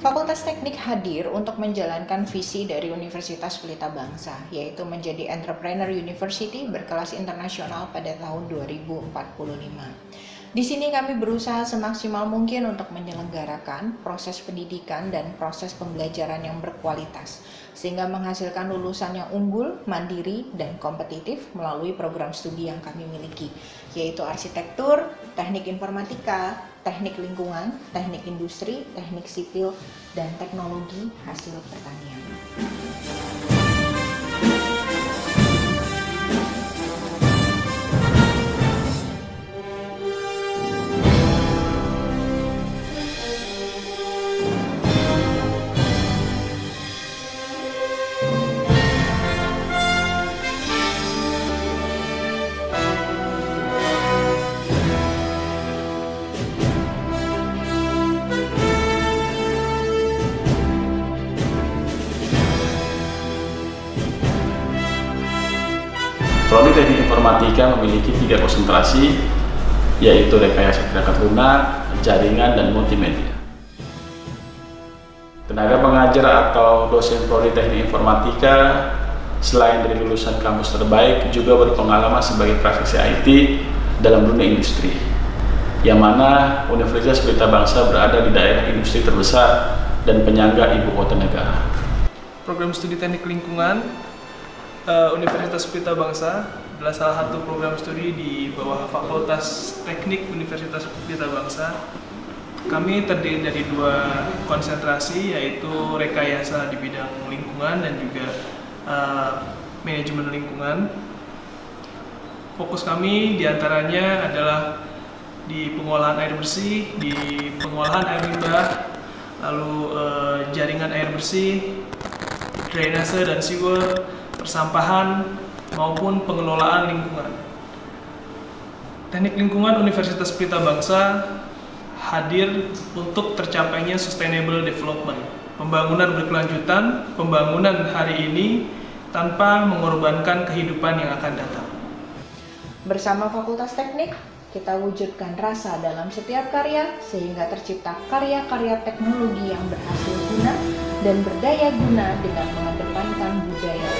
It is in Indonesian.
Fakultas Teknik hadir untuk menjalankan visi dari Universitas Pelita Bangsa, yaitu menjadi entrepreneur university berkelas internasional pada tahun 2045. Di sini kami berusaha semaksimal mungkin untuk menyelenggarakan proses pendidikan dan proses pembelajaran yang berkualitas, sehingga menghasilkan lulusan yang unggul, mandiri, dan kompetitif melalui program studi yang kami miliki, yaitu arsitektur, teknik informatika, teknik lingkungan, teknik industri, teknik sipil, dan teknologi hasil pertanian. Prodi Teknik Informatika memiliki tiga konsentrasi, yaitu rekayasa perangkat lunak, jaringan, dan multimedia. Tenaga pengajar atau dosen Prodi Teknik Informatika selain dari lulusan kampus terbaik juga berpengalaman sebagai praktisi IT dalam dunia industri yang mana Universitas Pelita Bangsa berada di daerah industri terbesar dan penyangga ibu kota negara. Program studi teknik lingkungan uh, Universitas Pelita Bangsa adalah salah satu program studi di bawah Fakultas Teknik Universitas Pelita Bangsa. Kami terdiri dari dua konsentrasi yaitu rekayasa di bidang lingkungan dan juga uh, manajemen lingkungan. Fokus kami di antaranya adalah di pengolahan air bersih, di pengolahan air limbah, lalu uh, jaringan air bersih, drainase dan sewer, persampahan, maupun pengelolaan lingkungan. Teknik lingkungan Universitas Pelita Bangsa hadir untuk tercapainya sustainable development, pembangunan berkelanjutan, pembangunan hari ini tanpa mengorbankan kehidupan yang akan datang. Bersama Fakultas Teknik, kita wujudkan rasa dalam setiap karya sehingga tercipta karya-karya teknologi yang berhasil guna dan berdaya guna dengan mengedepankan budaya